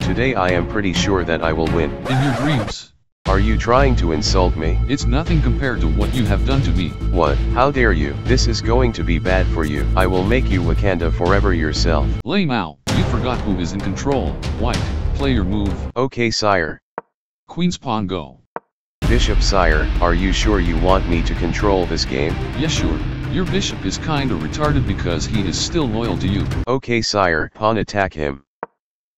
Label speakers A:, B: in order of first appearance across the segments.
A: Today I am pretty sure that I will win.
B: In your dreams.
A: Are you trying to insult me?
B: It's nothing compared to what you have done to me.
A: What? How dare you? This is going to be bad for you. I will make you Wakanda forever yourself.
B: Lay Mao, you forgot who is in control. White, play your move.
A: Okay sire.
B: Queen's pawn go.
A: Bishop sire, are you sure you want me to control this game?
B: Yes sure, your bishop is kinda retarded because he is still loyal to you.
A: Okay sire, pawn attack him.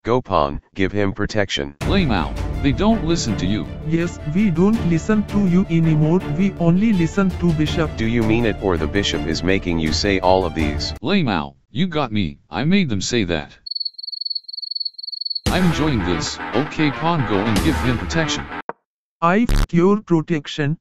A: Go pawn, give him protection.
B: Lay Mao, they don't listen to you.
C: Yes, we don't listen to you anymore, we only listen to Bishop.
A: Do you mean it or the bishop is making you say all of these?
B: Lay Mao, you got me, I made them say that. I'm enjoying this, okay pawn go and give him protection.
C: I f your protection.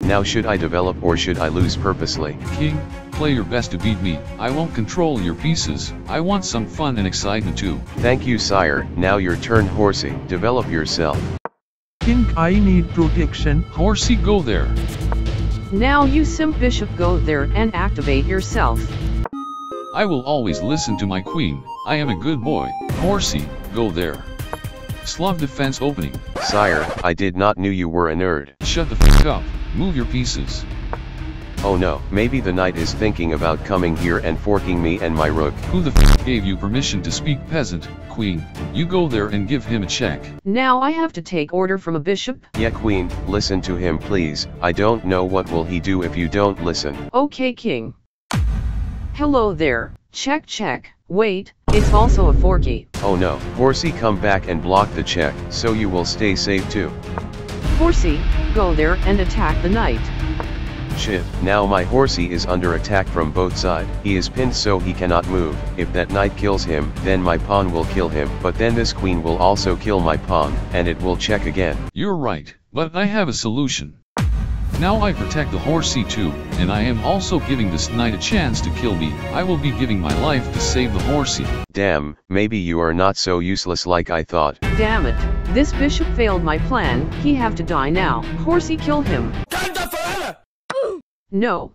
A: Now should I develop or should I lose purposely?
B: King, play your best to beat me, I won't control your pieces, I want some fun and excitement too.
A: Thank you sire, now your turn horsey, develop yourself.
C: King, I need protection.
B: Horsey go there.
D: Now you simp bishop go there and activate yourself.
B: I will always listen to my queen, I am a good boy. Horsey, go there. Slav defense opening.
A: Sire, I did not knew you were a nerd.
B: Shut the fuck up, move your pieces.
A: Oh no, maybe the knight is thinking about coming here and forking me and my rook.
B: Who the f gave you permission to speak peasant, queen? You go there and give him a check.
D: Now I have to take order from a bishop?
A: Yeah queen, listen to him please, I don't know what will he do if you don't listen.
D: Okay king. Hello there, check check, wait, it's also a forky.
A: Oh no, horsey come back and block the check, so you will stay safe too.
D: Horsey, go there and attack the knight.
A: Shit, now my horsey is under attack from both sides. He is pinned so he cannot move. If that knight kills him, then my pawn will kill him. But then this queen will also kill my pawn, and it will check again.
B: You're right, but I have a solution. Now I protect the horsey too, and I am also giving this knight a chance to kill me. I will be giving my life to save the horsey.
A: Damn, maybe you are not so useless like I thought.
D: Damn it, this bishop failed my plan, he have to die now. Horsey kill him. No.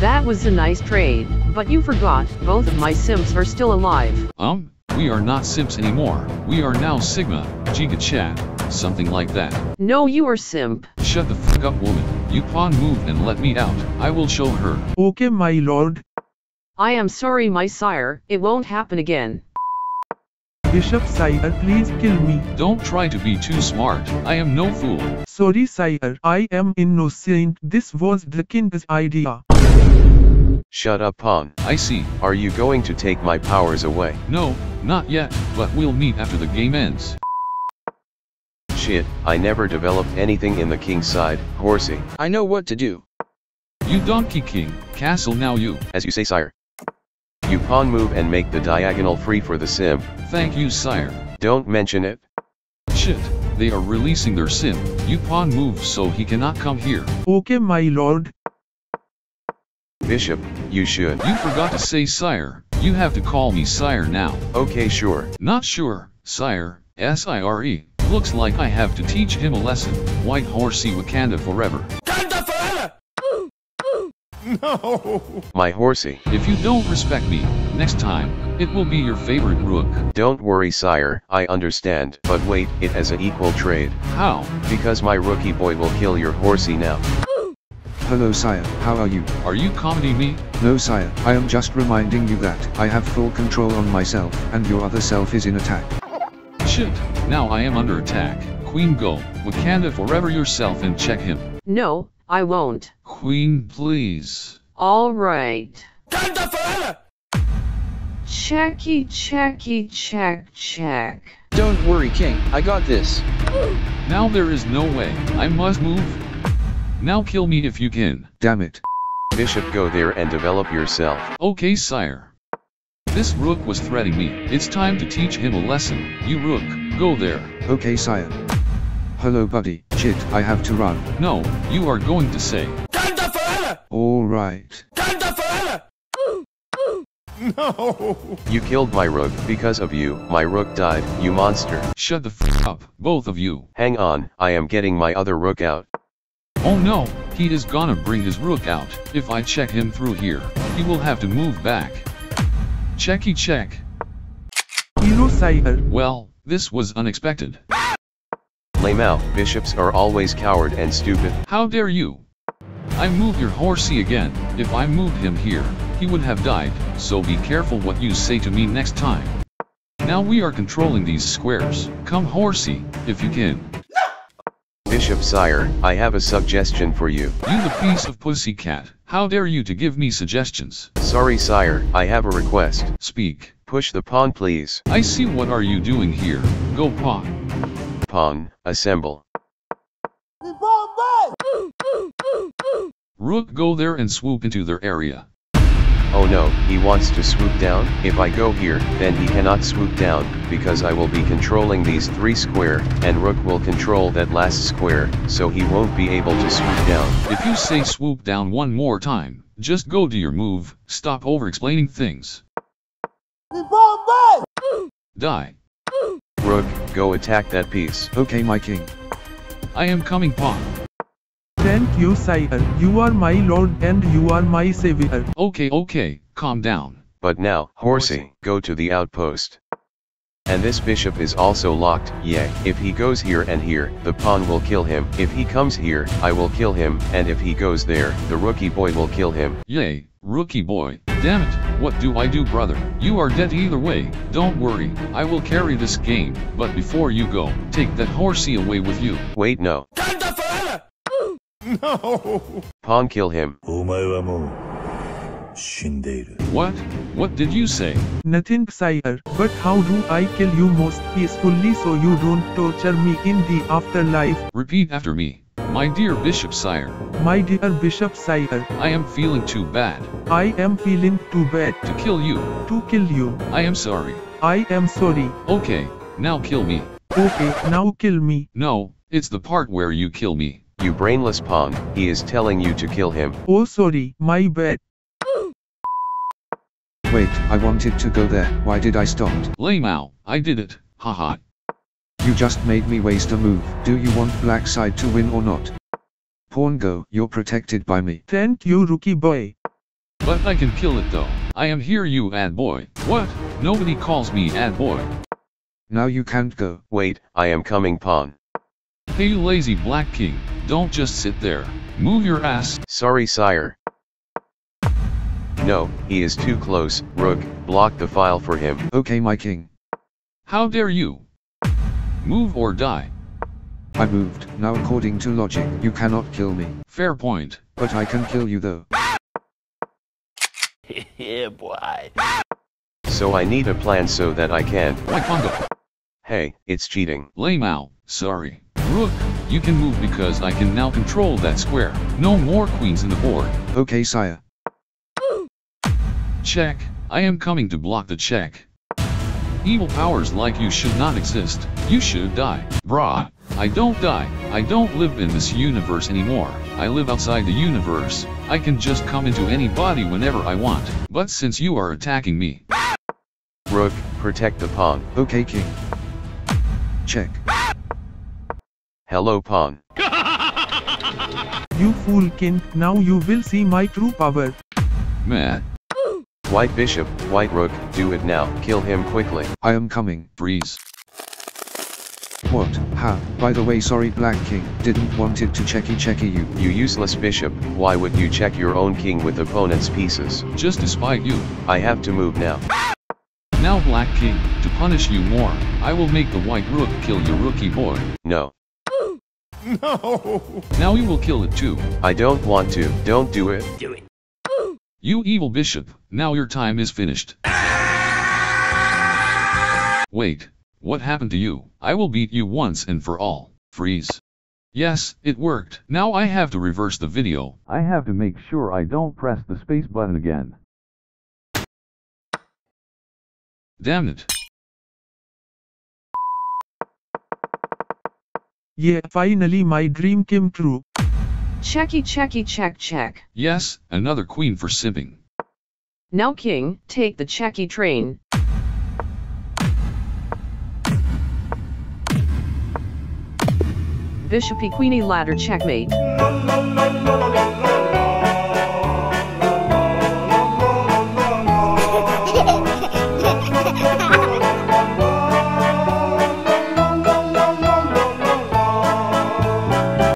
D: That was a nice trade, but you forgot, both of my simps are still alive.
B: Um, we are not simps anymore. We are now Sigma, Giga Chad, something like that.
D: No you are simp.
B: Shut the fuck up woman. You pawn move and let me out. I will show her.
C: Okay my lord.
D: I am sorry my sire, it won't happen again.
C: Bishop sire, please kill me.
B: Don't try to be too smart. I am no fool.
C: Sorry sire, I am innocent. This was the king's idea.
A: Shut up pawn.
B: I see.
A: Are you going to take my powers away?
B: No, not yet, but we'll meet after the game ends.
A: Shit, I never developed anything in the king's side, horsey.
E: I know what to do.
B: You Donkey King, castle now you.
A: As you say sire. You pawn move and make the diagonal free for the sim.
B: Thank you sire.
A: Don't mention it.
B: Shit, they are releasing their sim. You pawn move so he cannot come here.
C: Okay my lord.
A: Bishop, you should.
B: You forgot to say sire. You have to call me sire now.
A: Okay sure.
B: Not sure, sire, S-I-R-E. Looks like I have to teach him a lesson. White horsey Wakanda forever. Wakanda forever! No!
A: My horsey.
B: If you don't respect me, next time, it will be your favorite rook.
A: Don't worry sire, I understand. But wait, it has an equal trade.
B: How?
A: Because my rookie boy will kill your horsey now.
F: Hello sire, how are you?
B: Are you comedy me?
F: No sire, I am just reminding you that I have full control on myself and your other self is in attack.
B: Shit, now I am under attack. Queen go, Wakanda forever yourself and check him.
D: No, I won't.
B: Queen please.
D: Alright. Wakanda forever! Checky checky check check.
E: Don't worry king, I got this.
B: Now there is no way, I must move. Now kill me if you can.
F: Damn it.
A: Bishop go there and develop yourself.
B: Okay sire. This rook was threatening me, it's time to teach him a lesson. You rook, go there.
F: Okay sire. Hello buddy, shit, I have to run.
B: No, you are going to say.
F: Alright. No!
A: You killed my rook, because of you, my rook died, you monster.
B: Shut the f up, both of you.
A: Hang on, I am getting my other rook out.
B: Oh no, He is gonna bring his rook out. If I check him through here, he will have to move back. Checky check. Well, this was unexpected.
A: Lamau, bishops are always coward and stupid.
B: How dare you? I move your horsey again. If I moved him here, he would have died, so be careful what you say to me next time. Now we are controlling these squares. Come horsey, if you can.
A: Bishop sire, I have a suggestion for you.
B: You the piece of pussycat. How dare you to give me suggestions?
A: Sorry sire, I have a request.
B: Speak.
A: Push the pawn please.
B: I see what are you doing here. Go pawn.
A: Pawn, assemble.
B: Rook go there and swoop into their area.
A: Oh no, he wants to swoop down. If I go here, then he cannot swoop down, because I will be controlling these three square, and Rook will control that last square, so he won't be able to swoop down.
B: If you say swoop down one more time, just go to your move, stop over-explaining things. Die.
A: Rook, go attack that piece.
F: Okay my king.
B: I am coming pawn.
C: Thank you sire. You are my lord and you are my savior.
B: Okay okay, calm down.
A: But now, horsey, go to the outpost. And this bishop is also locked, yay. If he goes here and here, the pawn will kill him. If he comes here, I will kill him, and if he goes there, the rookie boy will kill him.
B: Yay, rookie boy. Damn it, what do I do brother? You are dead either way, don't worry, I will carry this game, but before you go, take that horsey away with you.
A: Wait no.
G: No!
A: Pong kill him.
B: What? What did you say?
C: Nothing sire, er, but how do I kill you most peacefully so you don't torture me in the afterlife?
B: Repeat after me. My dear Bishop Sire.
C: My dear Bishop Sire. Er.
B: I am feeling too bad.
C: I am feeling too bad.
B: To kill you.
C: To kill you.
B: I am sorry.
C: I am sorry.
B: Okay, now kill me.
C: Okay, now kill me.
B: No, it's the part where you kill me.
A: You brainless pawn, he is telling you to kill him.
C: Oh sorry, my bad.
F: Wait, I wanted to go there, why did I stop?
B: Lame Mao, I did it, haha.
F: You just made me waste a move. Do you want black side to win or not? Pawn go, you're protected by me.
C: Thank you rookie boy.
B: But I can kill it though. I am here you ad boy. What? Nobody calls me ad boy.
F: Now you can't go.
A: Wait, I am coming pawn.
B: Hey you lazy black king, don't just sit there. Move your ass.
A: Sorry sire. No, he is too close, Rook, block the file for him.
F: Okay my king.
B: How dare you? Move or die.
F: I moved. Now according to logic, you cannot kill me.
B: Fair point.
F: But I can kill you though.
G: yeah, boy.
A: So I need a plan so that I can.
B: Why Pongo?
A: Hey, it's cheating.
B: Lame Mao, sorry. Rook, you can move because I can now control that square. No more queens in the board.
F: Okay sire.
B: Check, I am coming to block the check. Evil powers like you should not exist. You should die. Brah. I don't die. I don't live in this universe anymore. I live outside the universe. I can just come into any body whenever I want. But since you are attacking me,
A: Rook, protect the pawn.
F: Okay king. Check.
A: Hello pawn.
C: You fool king, now you will see my true power.
B: meh,
A: White bishop, white rook, do it now. Kill him quickly.
F: I am coming.
B: freeze.
F: What? Ha. By the way sorry black king. Didn't want it to checky checky you.
A: You useless bishop, why would you check your own king with opponent's pieces?
B: Just to spite you.
A: I have to move now.
B: Now Black King, to punish you more, I will make the white rook kill your rookie boy.
A: No.
G: No!
B: Now you will kill it too.
A: I don't want to. Don't do it. Do it.
B: You evil bishop, now your time is finished. Wait, what happened to you? I will beat you once and for all. Freeze. Yes, it worked. Now I have to reverse the video. I have to make sure I don't press the space button again. Damn it.
C: Yeah, finally my dream came true.
D: Checky checky check check.
B: Yes, another queen for simping.
D: Now king, take the checky train. Bishopy queenie ladder checkmate.